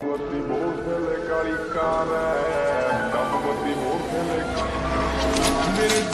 ਬੱਤੀ ਮੋੜ ਥੱਲੇ ਕਾਲੀ ਕਾਰ ਹੈ ਡੱਬ ਬੱਤੀ ਮੋੜ ਥੱਲੇ ਕਾਲੀ ਮੇਰੇ